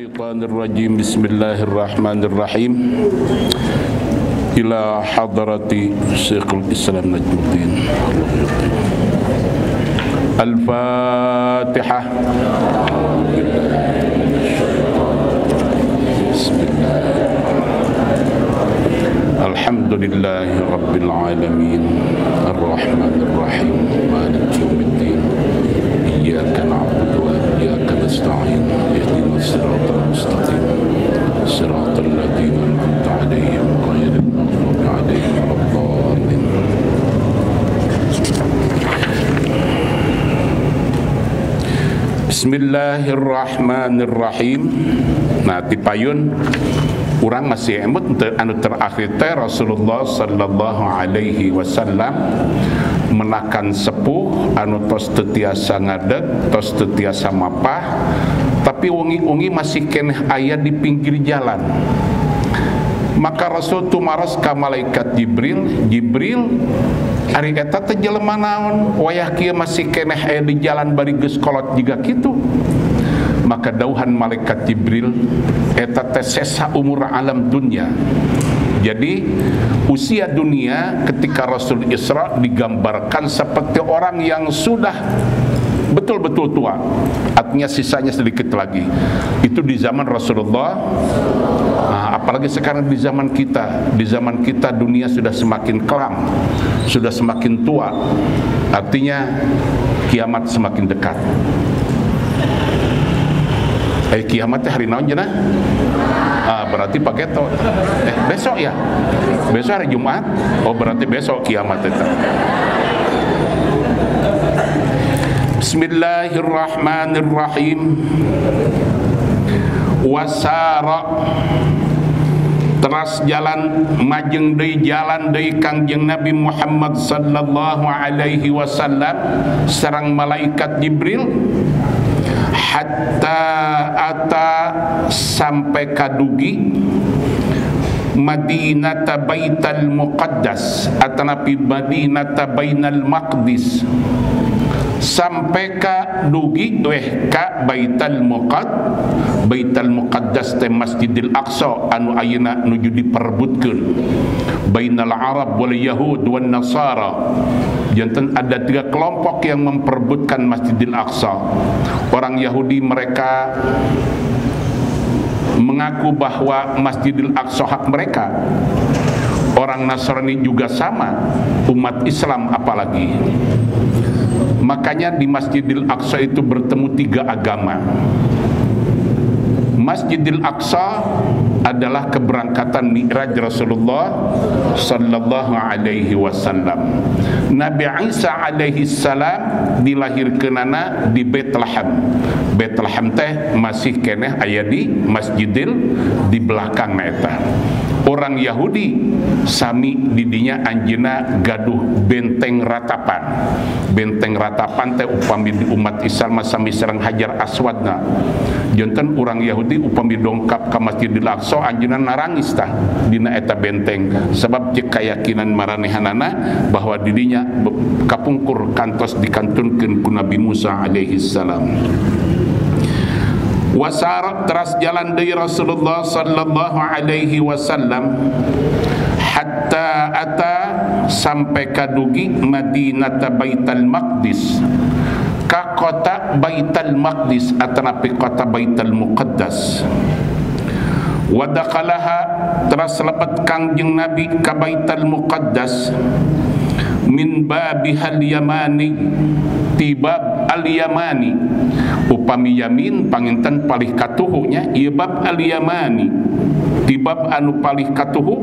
الشيطان الرجيم. بسم الله الرحمن الرحيم. إلى حضرة شيخ الإسلام نجم الدين. الفاتحة. الحمد لله رب العالمين. الرحمن الرحيم. مالك يوم الدين. إياك نعبد وإياك نستعين اهدنا الصراط المستقيم صراط الذين أنعمت عليهم غير المغضوب عليهم الضالين. بسم الله الرحمن الرحيم نعطي بايون orang masih emut anu terakhir Rasulullah sallallahu alaihi wasallam. Menakan sepuh anu tos tetiasa ngadeg, tos tetiasa mapah, tapi ungi-ungi masih keneh aya di pinggir jalan. Maka Rasul tu maras ka malaikat Jibril, Jibril Ari eta teh jelema naon? Wayah kieu masih keneh aya di jalan bari geus kolot jiga kitu. Maka dauhan malaikat Jibril eta teh sesa umur alam dunia jadi usia dunia ketika Rasul Isra digambarkan seperti orang yang sudah betul-betul tua. Artinya sisanya sedikit lagi. Itu di zaman Rasulullah nah, apalagi sekarang di zaman kita. Di zaman kita dunia sudah semakin kelam sudah semakin tua. Artinya kiamat semakin dekat. Eh kiamatnya hari naon jenah ah, berarti pakai to eh besok ya? Besok hari Jumat oh berarti besok kiamat itu. Bismillahirrahmanirrahim. Wasara. Teras jalan Majeng dari jalan dari kangjeng Nabi Muhammad Sallallahu alaihi wasallam Serang malaikat Jibril Hatta ata Sampai kadugi Madinata Baital Muqaddas Atanapi Madinata Bainal Maqdis sampai ka dugi weh ka Baitul Muqad Baitul Muqaddas teh Masjidil Aqsa anu ayeuna nuju diperebutkeun bainal Arab wal Yahud wan Nasara. Jantan ada tiga kelompok yang memperebutkan Masjidil Aqsa. Orang Yahudi mereka mengaku bahwa Masjidil Aqsa hak mereka. Orang Nasrani juga sama umat Islam apalagi Makanya di Masjidil Aqsa itu bertemu tiga agama. Masjidil Aqsa adalah keberangkatan Mi'raj Rasulullah sallallahu alaihi wasallam. Nabi Isa alaihi salam dilahirkeunana di Bethlehem. Bethlehem teh masih keneh aya di Masjidil di belakang eta. Orang Yahudi sami didinya anjina gaduh benteng ratapan. Benteng ratapan teh upami di umat Islam sami serang hajar aswadna. Janten orang Yahudi upami dongkap ke Masjidil Aqsa anjeunna narangis tah dina eta benteng sebab cek keyakinan maranehanana bahwa dirinya kapungkur kantos dikantunkeun ku Nabi Musa alaihi salam wasarat teras jalan dari Rasulullah sallallahu alaihi wasallam hatta ata sampai kadugi Madinah Baitul Maqdis. Ka kota Baitul Maqdis atanapi kota Baitul Muqaddas. Wadakalaha teras lepat kangjeng Nabi ka Baitul Muqaddas min babihal yamani tibab al yamani. Upami yamin panginten palih katuhunya ieu bab al yamani tibab anu palih katuhu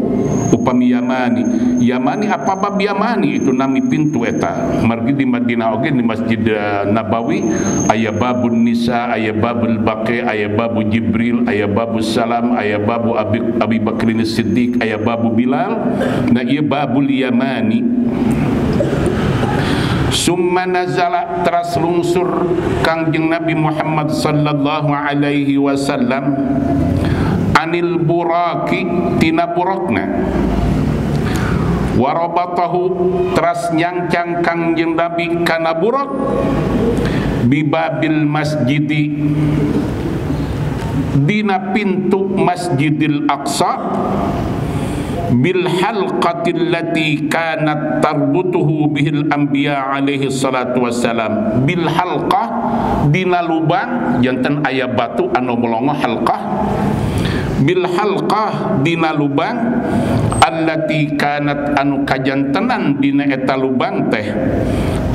upami yamani. Yamani apa bab yamani? Itu nami pintu eta. Margi di Madinah oge di Masjid Nabawi aya babun nisa aya babul baqi aya babu jibril aya babu salam aya babu abi, abi bakrin siddiq aya babu bilal. Na ieu babul yamani. Summa nazala teras lungsur kangjeng Nabi Muhammad sallallahu alaihi wasallam anil buraki tina burakna warabatahu teras nyangcang kangjeng Nabi kana burak bibabil masjidi. Dina pintu Masjidil Aqsa bil halqati allati kanat tarbutuhu bihil anbiya alaihi salatu wassalam. Bil halqah dina lubang jantan ayah batu anu melongo halqah bil halqah dina lubang allati kanat anu kajantenan dina eta lubang teh.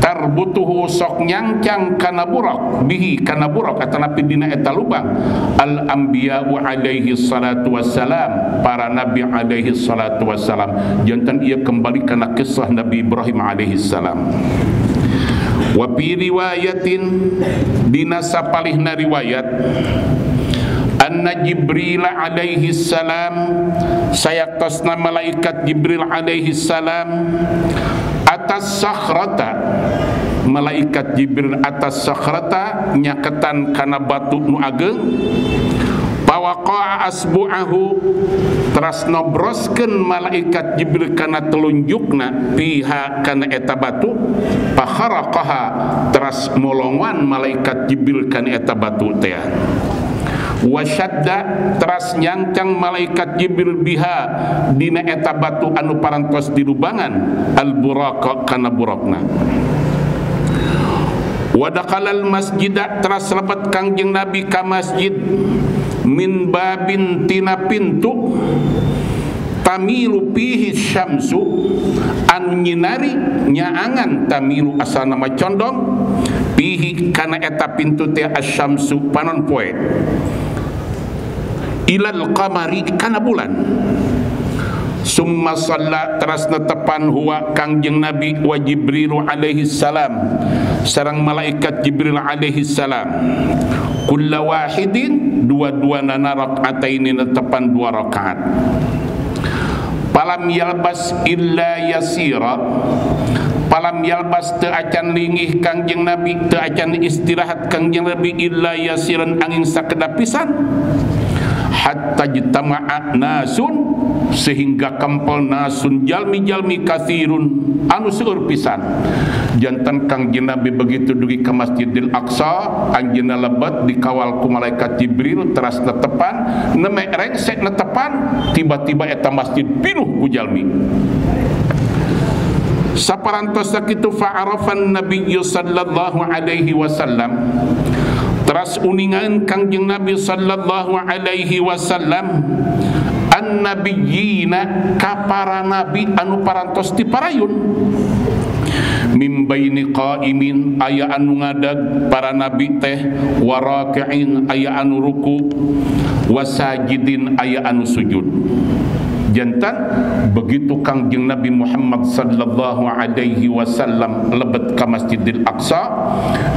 Tarbutuhu sok nyangcang kana burak bihi kana burak kata nabi dina eta lubang. Al anbiya wa alaihi salatu wassalam para nabi alaihi salatu wassalam. Jantan ia kembali kana kisah nabi Ibrahim alaihi salam. Wa fi riwayatin dina sapalihna riwayat anna jibril alaihi salam. Sayaktasna malaikat jibril alaihi salam. Atas sakhrata. Malaikat jibril atas sakhrata nyaketan kana batu nu ageng. Pawaqa asbu'ahu. Teras nobrosken malaikat jibril kana telunjukna Piha kana eta batu. Pakharaqaha Teras molongan malaikat jibril kana eta batu tea wasyadda teras nyangcang malaikat jibril biha dina eta batu anu parantos di lubangan al buraka kana burakna wadakal al masjid teras lebat kangjeng nabi ka masjid min babin tina pintu tamilu pihi syamsu an nyinari nyaangan tamilu asal nama condong pihi kana eta pintu teh asyamsu panon poe ilal qamari kana bulan. Summa salla teras netepan huwa kangjeng nabi wa jibril alaihi salam. Sarang malaikat jibril alaihi salam. Kulla wahidin dua-dua nana rakaataini netepan dua rakaat. Palam yalbas illa yasira. Palam yalbas te acan lingih kangjeng nabi te acan istirahat kangjeng nabi illa yasiran angin sakedapisan hatta jitama'a nasun sehingga kempel nasun jalmi-jalmi kathirun anu seur pisan. Jantan kang nabi begitu dugi ke Masjidil Aqsa anjeunna lebat dikawal ku malaikat Jibril teras netepan neme rengsek netepan tiba-tiba eta masjid pinuh ku jalmi. Saparantos sakitu fa'arafan nabiyyu sallallahu alaihi wasallam Teras uningan kangjeng Nabi sallallahu alaihi wasallam an nabiyina ka para nabi anu parantos ti parayun. Mimbaini qaimin aya anu ngadag para nabi teh waraki'in aya anu ruku wasajidin aya anu sujud jantan begitu kangjeng Nabi Muhammad sallallahu alaihi wasallam lebet ke Masjidil Aqsa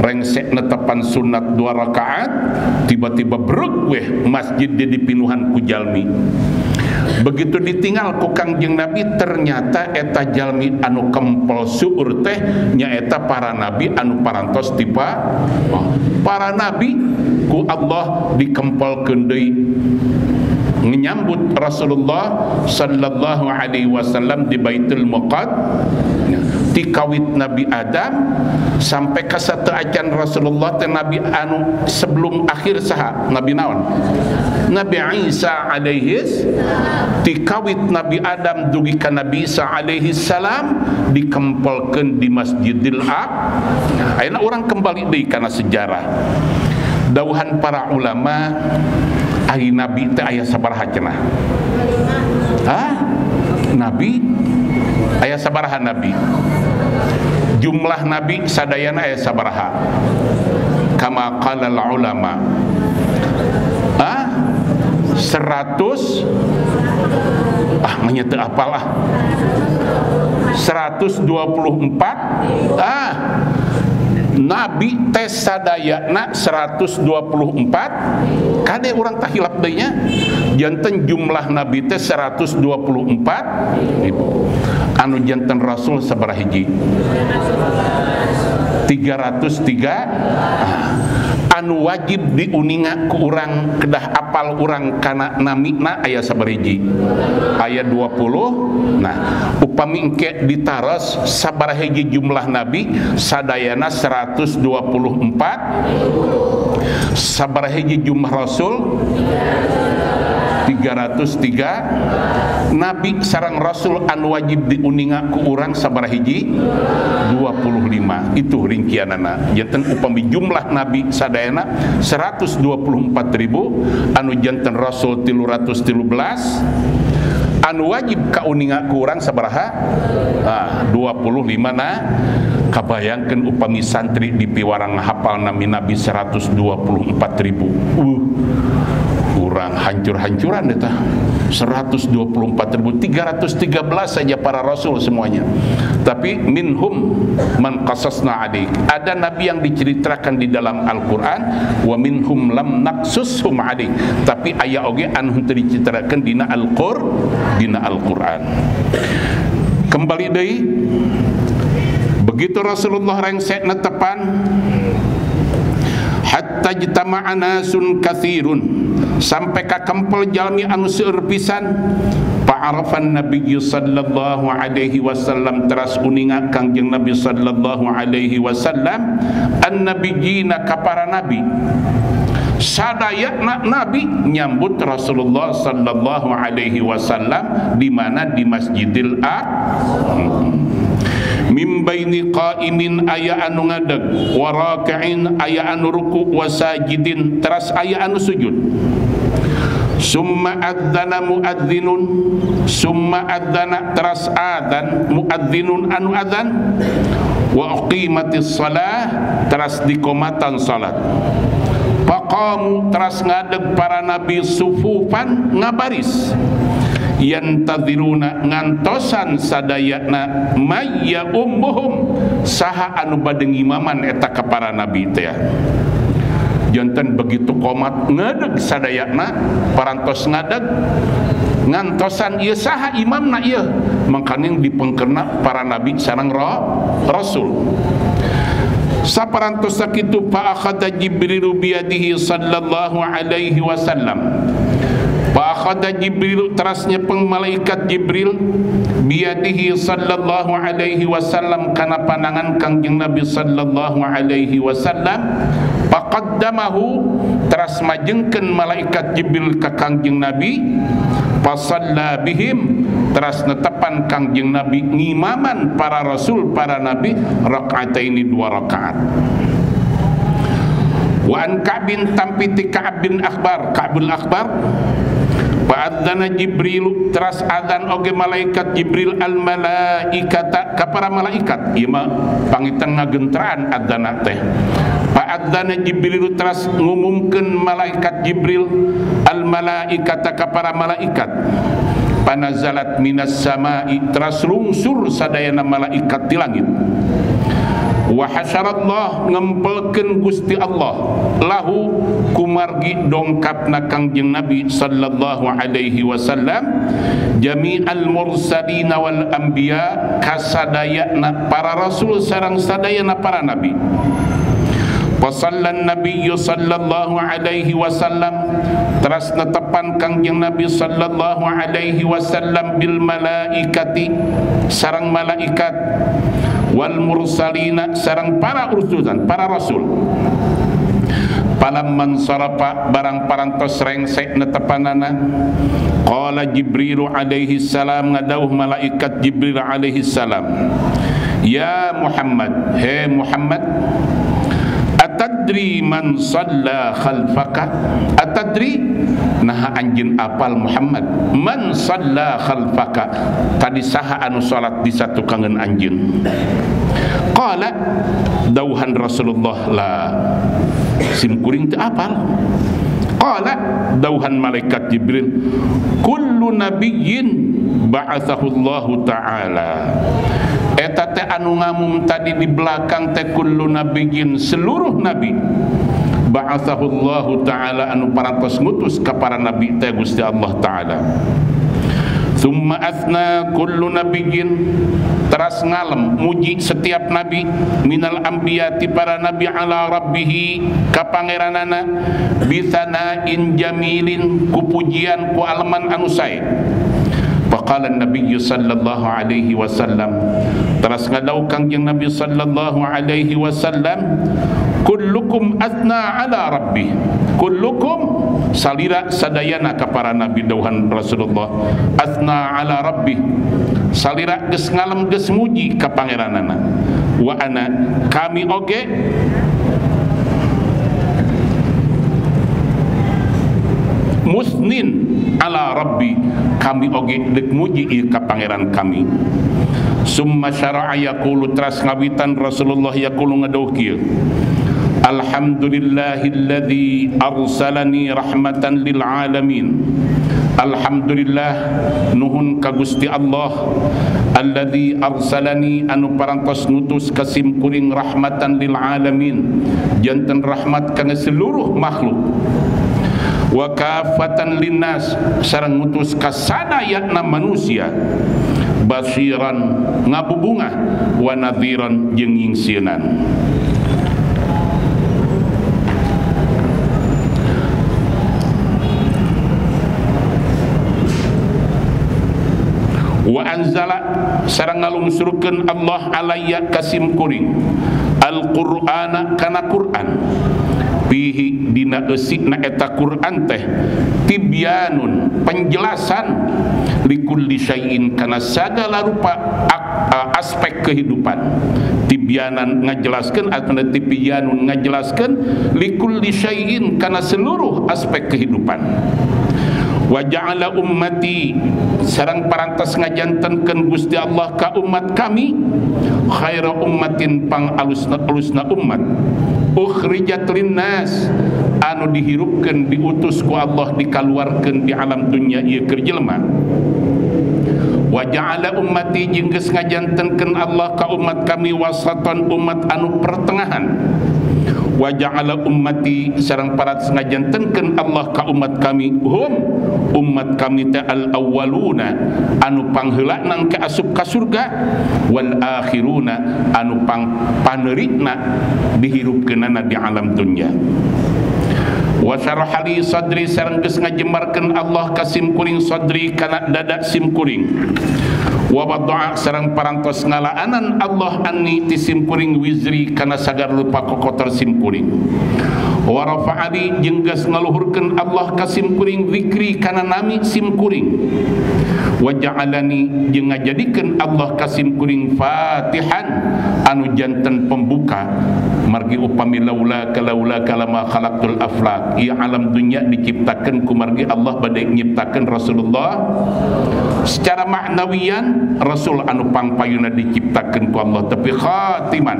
rengsek netepan sunat dua rakaat tiba-tiba beruk weh masjid di dipinuhan ku jalmi begitu ditinggal ku kangjeng Nabi ternyata eta jalmi anu kempel suur teh nyaeta para nabi anu parantos tipa para nabi ku Allah dikempel kendai menyambut Rasulullah sallallahu alaihi wasallam di Baitul Muqad ti kawit Nabi Adam sampai ke satu acan Rasulullah te Nabi anu sebelum akhir saha Nabi naon? Nabi Isa alaihi ti kawit Nabi Adam dugi Nabi Isa alaihi salam dikempelkeun di Masjidil Aqsa. Ayeuna orang kembali deui kana sejarah. Dawuhan para ulama Ari Nabi teh ayah sabaraha cenah? Hah? Nabi ayah sabaraha Nabi? Jumlah Nabi sadayana ayah sabaraha? Kama qala ulama. Hah? Seratus Ah menyete apalah Seratus dua puluh empat Ah Nabi tes sadaya nak 124 kade orang tahilap daynya jantan jumlah Nabi tes 124 anu jantan Rasul seberapa hiji? 303 ah. Anu wajib diuninga ku urang kedah apal urang kana namina aya sabariji. Ayat 20 nah upami engke ditaros sabar hiji jumlah nabi sadayana 124 sabar hiji jumlah rasul 303 Nabi sarang Rasul an wajib diuninga ku urang sabar hiji? 25 itu rincianana jantan upami jumlah Nabi sadayana 124 ribu. Anu jantan Rasul 313 anu wajib kauninga ku urang sabaraha? Ah, 25 na. Kabayangkan upami santri di piwarang hafal nami Nabi 124 ribu. Uh kurang hancur-hancuran itu 124.313 saja para rasul semuanya. Tapi minhum man qasasna adik ada nabi yang diceritakan di dalam Al-Quran wa minhum lam naqsushum adik tapi ayat oge anu diceritakan dina Al-Qur dina Al-Quran. Kembali deui begitu Rasulullah rengset netepan hatta jitama'ana sun kathirun sampai ka kempel jalmi anu seueur pisan fa'arafan nabiy sallallahu alaihi wasallam teras uninga kangjeng nabi sallallahu alaihi wasallam an nabiyina ka para nabi sadayakna nabi nyambut Rasulullah sallallahu alaihi wasallam di mana? Di Masjidil Aqsa min baini qaimin aya anu ngadeg wa raki'in aya anu ruku wa sajidin teras aya anu sujud summa adzana muadzinun. Summa adzana teras adzan. Muadzinun anu adzan. Wa uqimatis salah teras dikomatan salat. Faqamu teras ngadeg para nabi sufufan ngabaris. Yantadhiruna ngantosan sadayana mayya ummuhum. Saha anu badeng imaman eta ka para nabi teh jantan begitu komat ngadeg sadayana parantos ngadeg ngantosan ieu saha imamna ieu mangkaning dipengkerna para nabi sareng rasul. Saparantos sakitu fa akhadha jibril biyadihi sallallahu alaihi wasallam. Fakhada Jibril terasnya pengmalaikat Jibril biadihi sallallahu alaihi wasallam kana pandangan kangjeng Nabi sallallahu alaihi wasallam faqaddamahu teras majengkeun malaikat Jibril ka kangjeng Nabi. Fasalla bihim teras netepan kangjeng Nabi ngimaman para rasul para nabi rakaataini dua rakaat. Wa an ka'bin tampiti ka'b bin akhbar ka'bul akhbar. Fa'adzana Jibril teras adzan oge malaikat Jibril al malaikata ka para malaikat. Ieu mah pangitan ngagentraan adzana teh Fa'adzana Jibril teras ngumumkeun malaikat Jibril al malaikata ka para malaikat. Panazalat minas samai teras lungsur sadayana malaikat di langit. Wa hasyarallah ngempelkeun Gusti Allah. Lahu kumargi dongkapna kangjeng Nabi sallallahu alaihi wasallam jami'al mursalin wal anbiya kasadayana para rasul sareng sadayana para nabi Fasallan Nabi sallallahu alaihi wasallam. Teras netepan kangjeng Nabi sallallahu alaihi wasallam bil malaikati sarang malaikat. Wal mursalina sarang para utusan para rasul. Palam man sarapa barang parantos rengsek netepanana. Qala jibril alaihi salam ngadauh malaikat jibril alaihi salam. Ya muhammad he muhammad atadri man salla khalfaka. Atadri nah anjin apal Muhammad. Man salla khalfaka. Tadi saha anu salat di satu kangen anjin qala dauhan Rasulullah la sim kuring teu apal. Qala dauhan malaikat Jibril kullu nabiyyin ba'athahu taala. Eta teh anu ngamum tadi di belakang teh kullu nabiyyin seluruh nabi. Ba'athahu taala anu parantos ngutus ka para nabi teh Gusti Allah taala. Thumma athna kullu nabiyyin teras ngalem muji setiap nabi minal anbiyati para nabi ala rabbih ka pangeranana bisana in jamilin ku pujian ku alman anu sae Faqala Nabi sallallahu alaihi wasallam. Teras ngadau kangjeng Nabi sallallahu alaihi wasallam Kullukum athna ala rabbi Kullukum salira sadayana ka para nabi dauhan Rasulullah. Athna ala rabbi Salira ges ngalem ges muji ka pangeranana. Wa ana kami oge. Musnin ala rabbi kami oge dek muji i ka pangeran kami. Summa syara'a yaqulu tras ngawitan Rasulullah yaqulu ngadau kieu Alhamdulillahilladzi arsalani rahmatan lil alamin. Alhamdulillah nuhun ka Gusti Allah. Alladzi arsalani anu parantos nutus kasim kuring rahmatan lil alamin. Jantan rahmat kana seluruh makhluk wa kafatan linnas sareng ngutus kasadayana manusia. Basiran ngabubunga wa nadhiran jeung ngingsieunan wa anzala sareng ngalungsurkeun Allah alayya kasim kuring al-Qur'ana kana Qur'an bihi dina esikna eta Quran teh tibyanun penjelasan. Likulli syai'in kana segala rupa aspek kehidupan. Tibyanan ngajelaskeun atau tibyanun ngajelaskeun likulli syai'in kana seluruh aspek kehidupan wa ja'ala ummati sarang parantas ngajantenkeun Gusti Allah ka umat kami khaira ummatin pang alusna alusna umat ukhrijat linnas anu dihirupkeun diutus ku Allah dikaluarkeun di alam dunia ieu keur jelema. Wa ja'ala ummati jeung geus ngajantenkeun Allah ka umat kami wasatan umat anu pertengahan wa ja'ala ummati sareng parat ngajantenkeun Allah ka umat kami. Hum umat kami ta al awwaluna anu pangheula nang ka asup ka surga. Wal akhiruna anu pang paneurikna dihirupkeunana di alam dunya wa syarhali sadri sareng geus ngajembarkeun Allah ka sim kuring sadri kana dada sim kuring wa wad'a sareng parantos ngalaanan Allah anni ti sim kuring wizri kana sagar lupa kokotor sim kuring wa rafa'ali jeung geus ngaluhurkeun Allah ka sim kuring zikri kana nami sim kuring wa ja'alani jeung ngajadikeun Allah ka sim kuring fatihan anu janten pembuka. Margi upami laula kalaula kalama khalaqtul aflak ia alam dunia diciptakan ku margi Allah badai nyiptakan Rasulullah secara maknawian Rasul anu pangpayuna diciptakan ku Allah tapi khatiman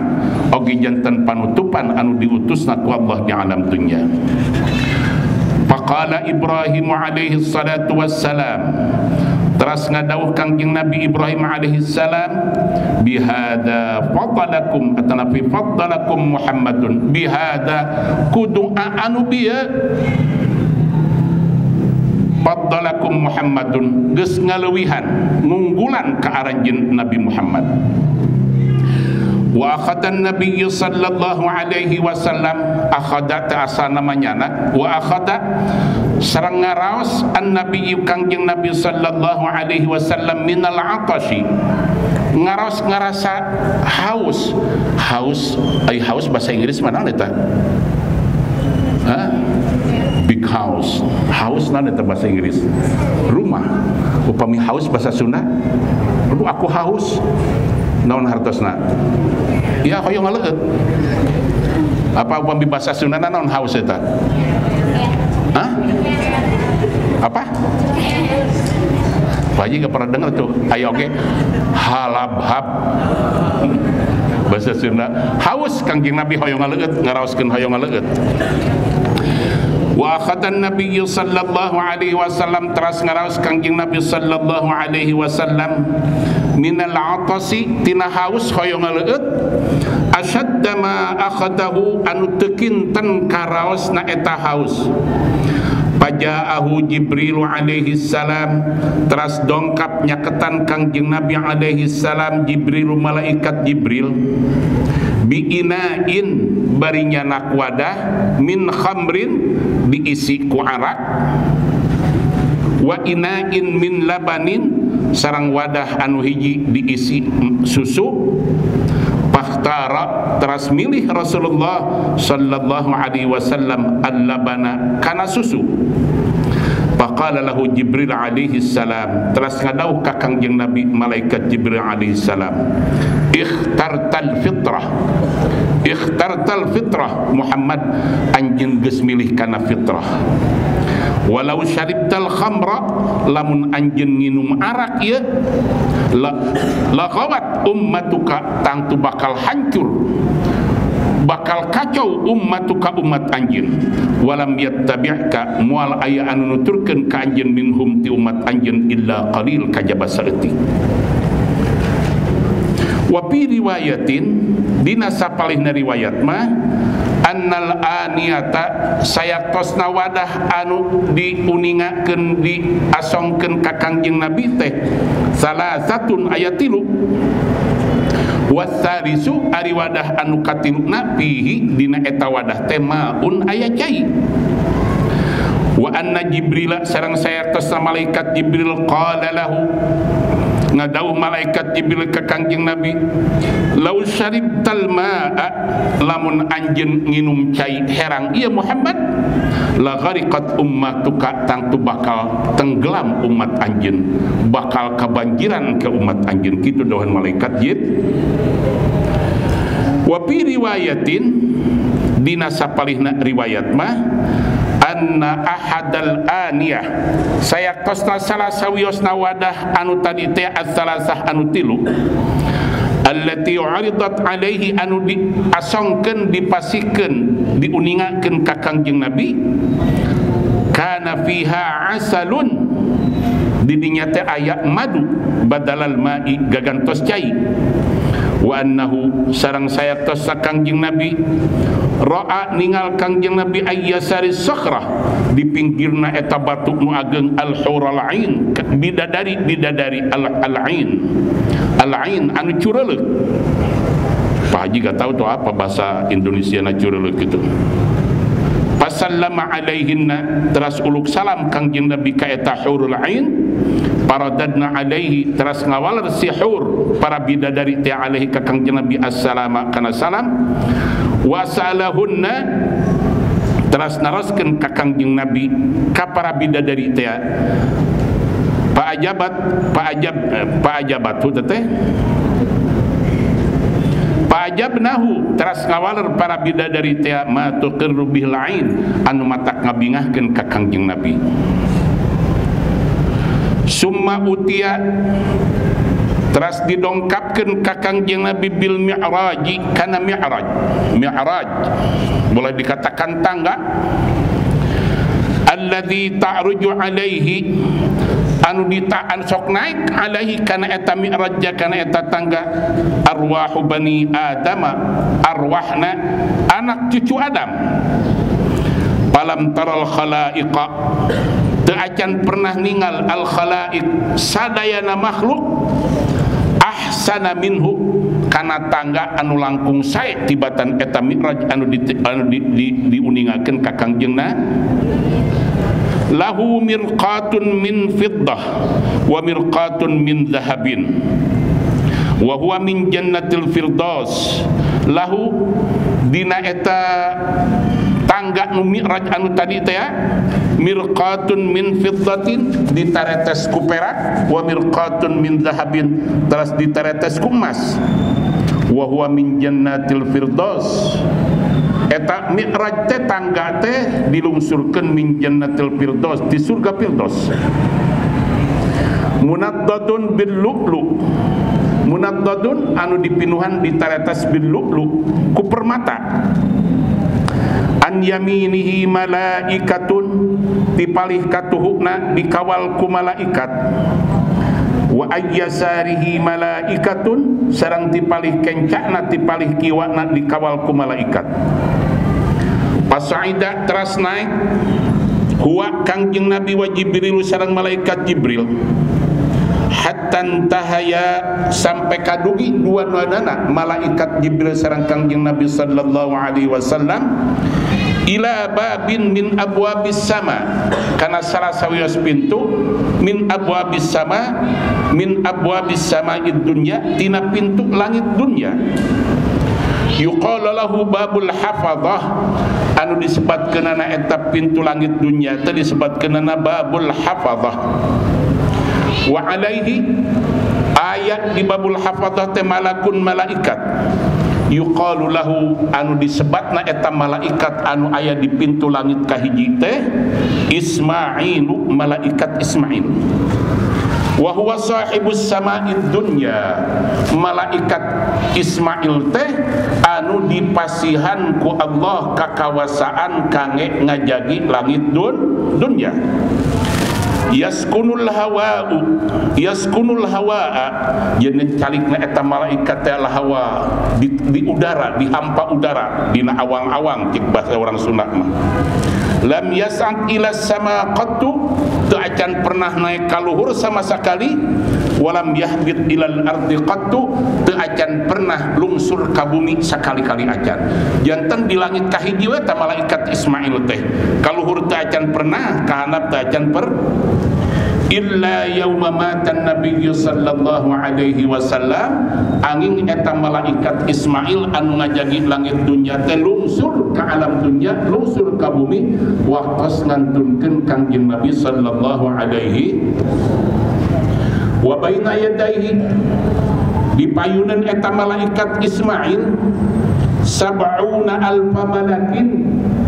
ogi jantan panutupan anu diutusna ku Allah di alam dunia. Faqala Ibrahim alaihi salatu wassalam Teras ngadauh kangjeng Nabi Ibrahim alaihi salam bihada fadalakum atau nabi fadalakum Muhammadun. Bihada kudu anu biya fadalakum Muhammadun. Geus ngalewihan ngunggulan ka aranjeun Nabi Muhammad. Wa akhadan nabiy sallallahu alaihi wasallam. Akhadat asa namanya wa akhada sareng ngaraos an nabiy kangjeng nabi sallallahu alaihi wasallam minal atashi. Ngaraos ngarasa haus. Haus ai haus bahasa Inggris mana eta big house. House nana itu bahasa Inggris rumah. Upami house bahasa Sunda. Aku haus naon hartosna? Ya hoyong ngaleut apa upami bahasa Sunda naon haus eta? Hah? apa? Bayi gak pernah dengar tuh. Ayo oke. Okay. halabhab. Bahasa Sunda. Haus kangjeng Nabi hoyong ngaleut ngaraoskeun hoyong ngaleut wa akhatan nabiy sallallahu alaihi wasallam teras ngaraos kangjeng nabi sallallahu alaihi wasallam. Minal atasi tina haus hoyong ngaleut asyadda ma akhadahu anu tekinten karaos na eta haus. Faja'ahu jibril alaihi salam teras dongkap nyaketan kangjeng nabi alaihi salam jibril malaikat jibril bi inain barinya nak wadah min khamrin diisi ku arak wa inain min labanin sarang wadah anu hiji diisi susu Fakhtara teras milih Rasulullah sallallahu alaihi wasallam al-labana kana susu. Faqala lahu Jibril alaihi salam teras ngadau kakang jeung Nabi malaikat Jibril alaihi salam. Ikhtartal fitrah. Ikhtartal fitrah Muhammad anjeun geus milih kana fitrah walau syaribtal khamra lamun anjeun nginum arak ya la la ummatuka tang tu bakal hancur bakal kacau ummatuka umat anjeun walam yattabi'ka mual aya anu nuturkeun ka anjeun minhum ti umat anjeun illa qalil kajaba saeutik wa fi riwayatin dina sapalihna riwayat mah annal aniyata saya tosna wadah anu diuningakeun diasongkeun ka kangjeng nabi teh salah satun ayatilu wasarisu ari wadah anu katiluna fihi dina eta wadah teh maun aya cai. Wa anna jibril sareng saya malaikat jibril qala lahu ngadau malaikat jibril ke kangjeng nabi lau syarib talma'a lamun anjen nginum cai herang. Iya muhammad la ghariqat ummatuka tang tu bakal tenggelam umat anjen bakal kebanjiran ke umat anjen kitu dohan malaikat jib wa fi riwayatin dina sapalihna riwayat mah anna ahadal aniyah. Saya kosna salah sawiosna wadah anu tadi teh as-salasah anu tilu. Allati uridat alaihi anu diasongkeun dipasikeun diuningakeun ka kangjeng nabi. Kana fiha asalun. Di dinya teh aya madu badalal ma'i gagantos cai wa annahu sarang saya tos kangjeng nabi. Ra'a ningal kangjeng nabi ayyasari sakhrah. Di pinggirna eta batu nu ageng al hural ain bidadari bidadari al al ain anu cureleuk Pak Haji gak tahu tu apa bahasa Indonesia na cureleuk itu Pasallama alaihinna teras uluk salam kangjeng nabi ka eta hurul ain paradadna alaihi teras ngawal sihur para bidadari ti alaihi ka kangjeng nabi assalamu kana salam wasalahunna teras naraskeun ka kangjeng nabi ka para bidadari ti pa ajabat pa ajab pa ajabat tu teh Fajabnahu teras ngawaler para bidadari teh ma tuqirru bil ain anu matak ngabingahkeun ka Kangjeng Nabi. Summa utia teras didongkapkan kakang jeng Nabi bil mi'raji. Kana mi'raj mi'raj. Boleh dikatakan tangga. Alladhi ta'ruju alaihi anu ditaan sok naik alaihi kana eta mi'raj kana eta tangga. Arwahu bani adam arwahna anak cucu adam. Palam taral khalaiqa Teacan pernah ningal al khalaik sadayana makhluk ahsana minhu kana tangga anu langkung sae tibatan eta mi'raj anu di, anu di, di, diuningakeun ka kangjengna lahu mirqatun min fiddah wa mirqatun min dhahabin wa huwa min jannatil firdaus. Lahu dina eta tangga nu mi'raj anu tadi teh ya, mirqatun min fiddatin ditaretes ku perak wa mirqatun min zahabin. Teras ditaretes ku emas wa huwa min jannatil firdaus. Eta mi'raj teh tangga teh dilungsurkeun min jannatil firdaus di surga firdaus. Munaddadun bil lu'lu. Munaddadun anu dipinuhan ditaretes bil lu'lu ku permata. An yaminihi malaikatun dipalih katuhukna dikawal ku malaikat wa ayyasarihi malaikatun sarang dipalih kencakna dipalih kiwana dikawal ku malaikat. Pasaida teras naik huwa kangjeng nabi wa jibril sareng malaikat jibril. Hatta tahaya sampai kadugi dua nana malaikat jibril sareng kangjeng nabi sallallahu alaihi wasallam ila babin min abwabis sama. Kana salah sawios pintu min abwabis sama min abwabis sama dunya tina pintu langit dunya. Yuqala lahu babul hafadah. Anu disebutkeunana eta pintu langit dunya tadi disebutkeunana babul hafadah. Wa alaihi ayat di babul hafadah te malakun malaikat yuqalu lahu anu disebatna eta malaikat anu aya di pintu langit kahiji teh Ismailu malaikat Ismail. Wa huwa sahibus sama'id dunya. Malaikat Ismail teh anu dipasihan ku Allah kakawasaan kange ngajagi langit dun dunya yaskunul hawa'u. Yaskunul hawa'a. Jadi calikna eta malaikat teh hawa. Di, di udara di hampa udara. Di awang-awang cik bahasa orang Sunda mah. Lam yas'ad ila sama qattu teu acan pernah naik kaluhur sama sekali walam yahbit ilal ardi qattu. Teu acan pernah lungsur ka bumi sakali-kali acan. Janten di langit kahiji we malaikat Ismail teh. Kaluhur teu acan pernah kahanap teu acan per. Illa yauma mata nabi sallallahu alaihi wasallam. Angin eta malaikat Ismail anu ngajagi langit dunya teh lungsur ka alam dunya lungsur ka bumi. Waktu ngantunkeun kangjeng nabi sallallahu alaihi wa baina yadayhi di payunan eta malaikat Ismail sab'una alfa malakin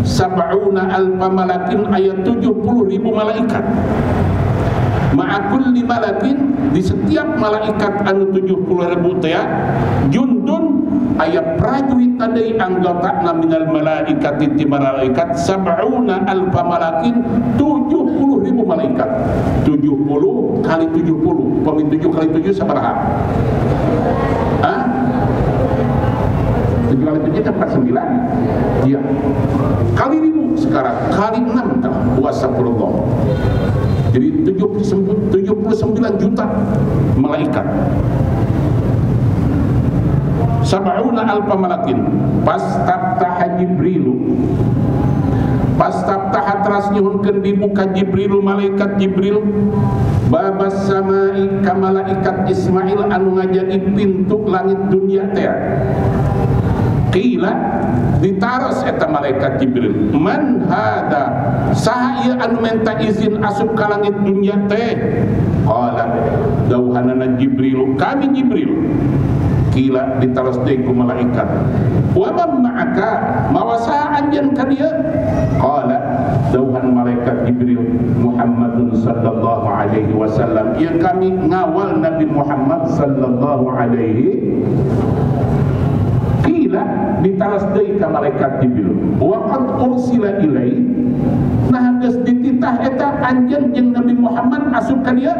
sab'una alfa malakin ayat 70 ribu malaikat. Ma'akul lima malakin di setiap malaikat anu tujuh puluh ribu ya jundun ayat prajurit tadai anggota naminal malaikat di malaikat sab'una alfa malakin tujuh puluh ribu malaikat. Tujuh puluh kali tujuh puluh pemin tujuh kali tujuh sabaraha ah tujuh kali tujuh tempat sembilan. Iya. Kali ribu sekarang kali enam puasa Allah jadi 79, 79 juta malaikat Sab'una alfa malakin Pastabtaha Jibrilu Pastabtaha teras nyuhunkan dibuka Jibrilu Malaikat Jibril Babas samai ka malaikat Ismail Anu ngajaki pintu langit dunia teh Qila ditaras eta malaikat Jibril. Man hada saha ieu anu minta izin asup ka langit dunya teh? Qala dauhanana Jibril kami Jibril. Kila ditaras deui ku malaikat. Wa man ma'aka mawasa anjeun ka dieu qala dauhan malaikat Jibril Muhammadun sallallahu alaihi wasallam. Ieu kami ngawal Nabi Muhammad sallallahu alaihi Kila ditalas deui ka malaikat Jibril. Wa qad ursila ilai. Nah geus dititah eta anjeun jeung Nabi Muhammad asup ka dia.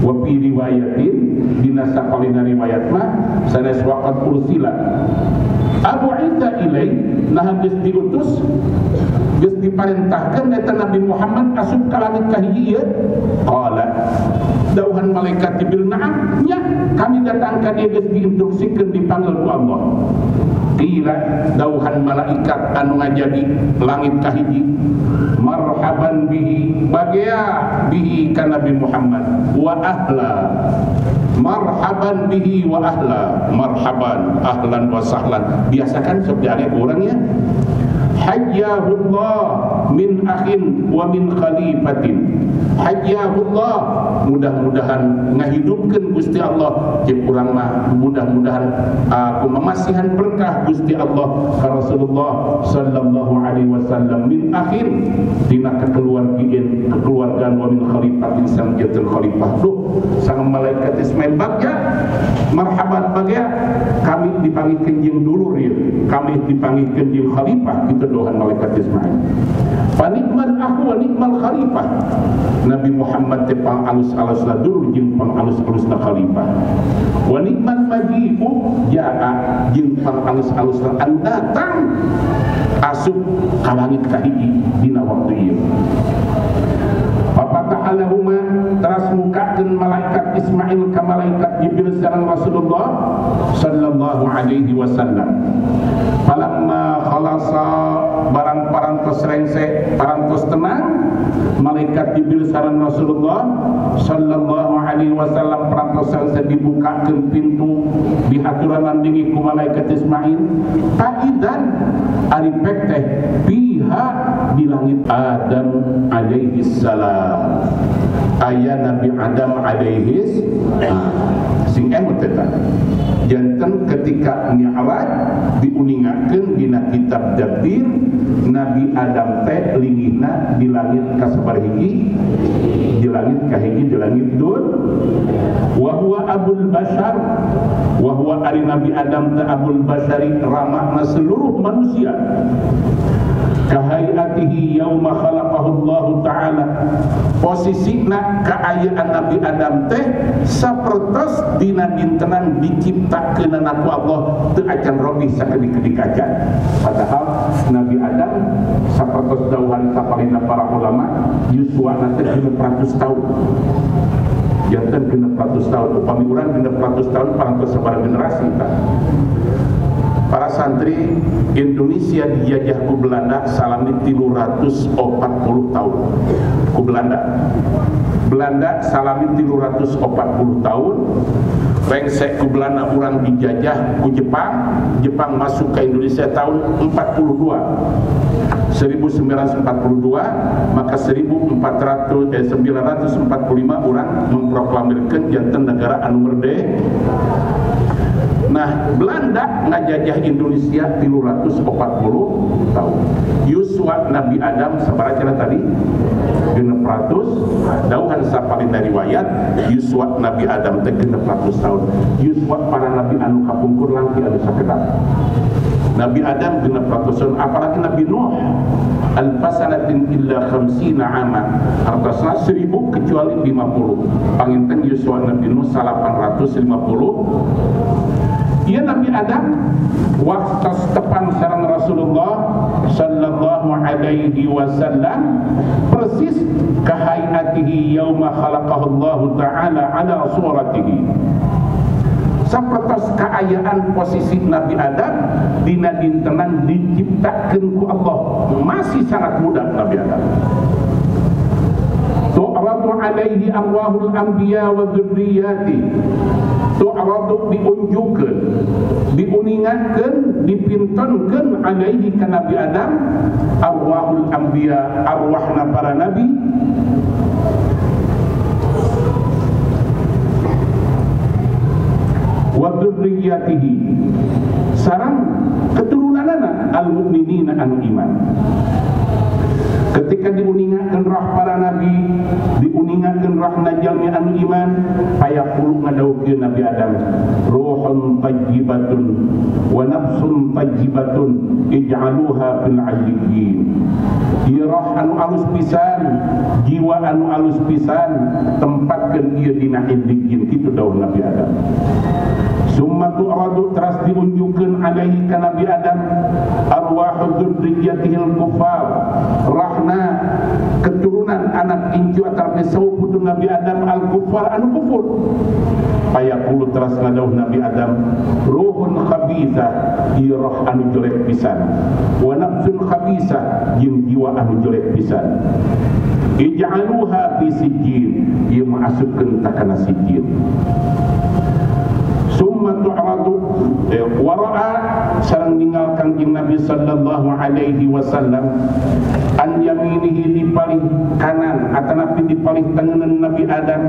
Wa fi riwayatin dina sakalina riwayat mah sanes wa qad ursila. Abu Isa ilai nah geus diutus geus diparentahkeun eta Nabi Muhammad asup ka langit kahiji ieu. Qala dauhan malaikat Jibril na'am kami datangkan dia geus diinstruksikan dipanggil ku Allah. Qila dauhan malaikat anu ngajadi langit kahiji marhaban bihi bagia bihi ka Nabi Muhammad. Wa ahla marhaban bihi wa ahla. Marhaban ahlan wa sahlan. Biasakan diare orangnya hayyahullah min akhin wa min khalifatin hayyahullah mudah-mudahan ngahidupkeun Gusti Allah. Jeung urang mah mudah-mudahan aku memasihan berkah Gusti Allah. Rasulullah sallallahu alaihi wasallam min akhin dina kekeluargaan kekeluargaan wa min khalifatin sang jatul khalifah. Duh sang malaikat Ismail bagja marhaban bagia kami dipanggil kenjing dulu ya kami dipanggil kenjing khalifah kita dohan malaikat Ismail. Panikman aku nikmal khalifah Nabi Muhammad tepang alus alus la dulu jing pang alus alus na khalifah. Wa nikmal majibu jaa jing pang alus alus la datang. Asuk kalangit kahiji dina waktu iya. Fafata'alahuma teras mukakan malaikat Ismail ke malaikat Jibril sarang Rasulullah sallallahu alaihi wasallam. Falamma khalasa barang parantos rengse parantos tenang malaikat Jibril sarang Rasulullah sallallahu alaihi wasallam parantos rengse dibukakan pintu di haturan landingi ku malaikat Ismail. Ta'idan aripek teh pihak di langit Adam alaihi salam ayat Nabi Adam alaihi sing emot tetap jantan ketika mi'raj diuningakan dina kitab Jabir Nabi Adam teh lingina di langit kasabar hiji di langit kahiji di langit dun wa huwa abul bashar wa huwa ari Nabi Adam teh abul bashari ramah seluruh manusia. Kahayatihi yauma khalaqahu Allah taala posisina kaayaan Nabi Adam teh sapertos dina dintenan diciptakeun aku Allah teu acan robi sakedik-kedik acan. Padahal Nabi Adam sapertos dawuhan sapalina para ulama yuswa teh 100 tahun jantan genep ratus tahun upami urang genep ratus tahun parantos sabar generasi tak para santri Indonesia dijajah ku Belanda salami 340 tahun ku Belanda. Belanda salami 340 tahun. Rengsek ku Belanda orang dijajah ku Jepang. Jepang masuk ke Indonesia tahun 42 1942 maka 1400 eh, 945 orang memproklamirkan jantan negara anu merdeka Nah, Belanda ngajajah Indonesia 340 tahun. Yuswa Nabi Adam sebarang tadi. Genep ratus. Dauhan sapalin dari wayat Yuswa Nabi Adam teh genep ratus tahun. Yuswa para nabi anu kapungkur lagi anu sakedap. Nabi Adam genep ratus tahun. Apalagi Nabi Nuh. Al-fasanatin illa khamsina ama. Artasna seribu kecuali 50 panginten Yuswa Nabi Nuh 850 Ya Nabi Adam waktu tepan sarang Rasulullah sallallahu alaihi wasallam. Persis kahayatihi yauma khalaqahu Allah taala ala suratihi. Sapertos keayaan posisi Nabi Adam dina dintenan diciptakeun ku Allah. Masih sangat muda Nabi Adam Tu'radu alaihi arwahul anbiya wa dzurriyyati tu'radu diunjukkan diuningatkan dipintonkan alaihi ka Nabi Adam arwahul anbiya arwahna para nabi wa dzurriyyatihi sarang keturunanana al-mu'minina anu iman Ketika diuningatkan roh para nabi, diuningatkan roh najalmi anu iman, ayat puluh ngadauki Nabi Adam. Ruhun tajibatun, wa nafsun tajibatun, ij'aluha fil aliyyin. Ia roh anu alus pisan, jiwa anu alus pisan, tempatkan ia dina iliyyin. Itu daun Nabi Adam. Summa tu'radu teras diunjukkan alaihi ka Nabi Adam arwahu dzurriyyatihil kufar rahna keturunan anak incu atau nesau putu Nabi Adam al kufar anu kufur. Ayakulu teras ngadauh Nabi Adam ruhun khabitha di roh anu jelek pisan. Wa nafsun khabitha jeung jiwa anu jelek pisan. Ij'aluha fi sijil ieu masukkeun takana sijil summa tu'radu. Eh, wara'a sareng ninggalkan Nabi sallallahu alaihi wasallam. An yaminihi di paling kanan atanapi di paling tengenan Nabi Adam.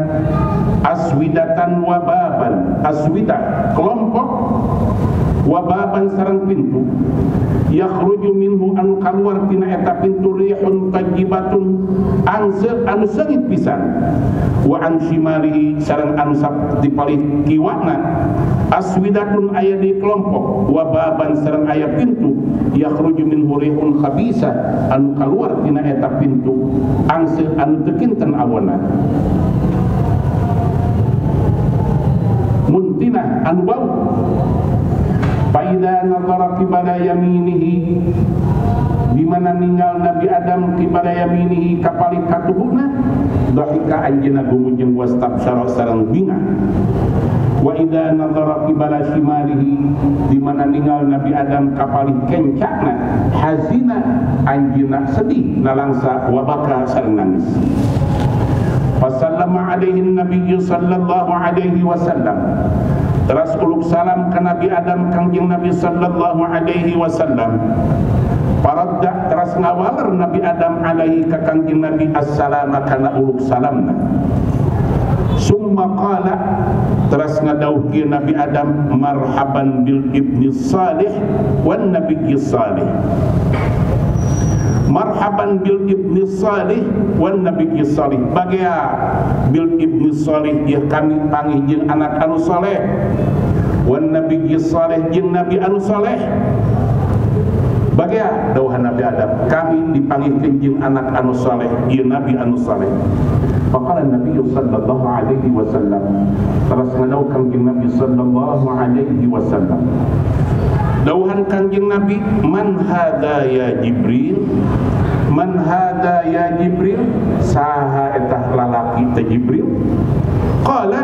Aswidatan wa baban. Aswida kelompok wa baban sarang pintu. Yakhruju minhu an keluar tina eta pintu rihun tajibatun angse anu sengit pisan. Wa an shimali sarang anu sap di palit kiwana. Aswidatun aya di kelompok. Wa baban sarang aya pintu. Yakhruju minhu rihun khabisa anu keluar tina eta pintu angse anu tekinten awana. Muntina anu bau Faida nazara kibada yaminihi. Di mana ninggal Nabi Adam kibada yaminihi kapali katuhuna dahika anjina gumujeng wastab syara sarang binga. Wa idza nazara kibada shimalihi di mana ninggal Nabi Adam kapali kencakna hazina anjina sedih nalangsa wabaka sarang nangis Fasallama alaihi Nabi sallallahu alaihi wasallam Teras uluk salam ke Nabi Adam kangjeng Nabi sallallahu alaihi wasallam. Paradda teras ngawalar Nabi Adam alaihi ke kangjeng Nabi assalama kana uluk salamna. Summa qala teras ngadauh ki Nabi Adam marhaban bil ibni salih wan nabiyyi salih marhaban bil ibni salih wan nabi salih. Bagia bil ibni salih. Ya kami panggil jeung anak anu saleh. Wan nabi salih jeung nabi anu saleh. Bagia dawuh nabi adam. Kami dipanggil jeung anak anu saleh. Ieu nabi anu saleh. Faqala Nabi sallallahu alaihi wasallam. Terus ngadaukan Nabi sallallahu alaihi wasallam Dauhan kanjeng Nabi Man hada ya Jibril? Man hada ya Jibril? Saha etah lalaki ta Jibril? Qala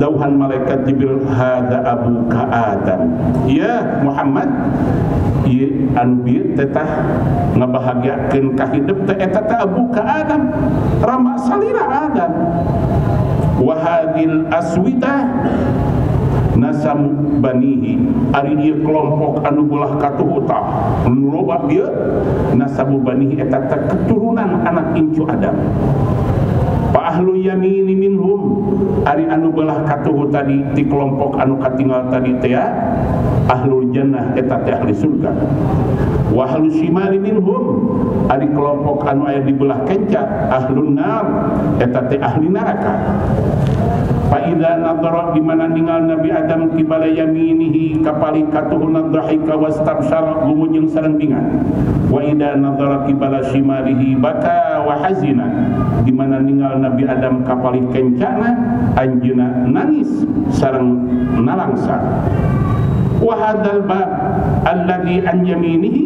Dauhan malaikat Jibril Hada Abu Adam Ya Muhammad Ya Anbir tetah Ngebahagiakan kahidup ta Eta ta Abu Adam Rama salira Adam. Wahadil aswidah nasam banihi. Ari dia kelompok anu belah katuhuta nuloba dia nasabu banihi eta keturunan anak incu Adam Pak ahlu yamini minhum. Ari anu belah katuhu tadi di kelompok anu katinggal tadi teh ya, ahlu jannah eta teh ahli surga. Wa ahlu shimali minhum. Ari kelompok anu aya di belah kenca ahlu nar eta teh ahli neraka. Fa'idha nadara di mana tinggal Nabi Adam kibala yaminihi kapali katuhuna dhahika wastabsyara gumujeng sareng bingan. Wa idha nadara kibala shimalihi baka wa hazina di mana tinggal Nabi Adam kapali kencana anjuna nangis sareng nalangsa. Wa hadzal bab alladhi an yaminihi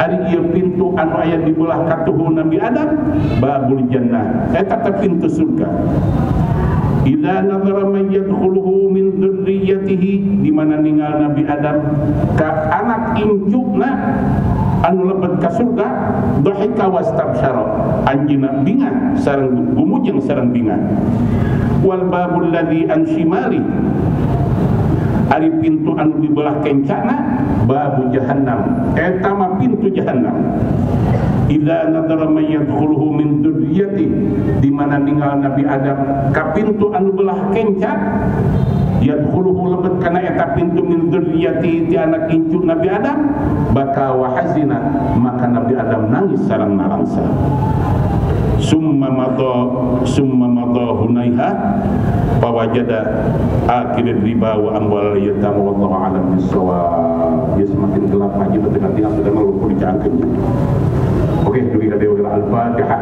ari ieu pintu anu aya di belah katuhu Nabi Adam babul jannah eta pintu surga Ila nazara man yadkhuluhu min dzurriyyatihi di mana ninggal Nabi Adam ka anak injukna anu lebet ka surga dhahika wastabsyara anjina bingan sareng gumujeng sareng bingan wal babul ladzi an shimali. Ari pintu anu di belah kencana babu jahannam. Eta mah pintu jahannam. Ila nadara man yadkhuluhu min dzurriyyati di mana ninggal Nabi Adam ka pintu anu belah kencak yadkhuluhu lebet kana eta pintu min dzurriyyati ti anak incu Nabi Adam. Baka wa hazina maka Nabi Adam nangis sareng narangsa. Summa madha summa madha hunaiha fawajada akhir riba wa amwal yatama wallahu alam bisawab ya semakin gelap aja betul nanti sudah melukur dicangkeun Okey, dulu kita dewa al-Fatihah.